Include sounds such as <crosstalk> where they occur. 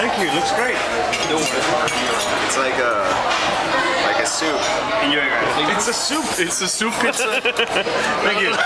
Thank you. Looks great. It's like a like a soup. It's a soup. It's a soup pizza. <laughs> Thank you.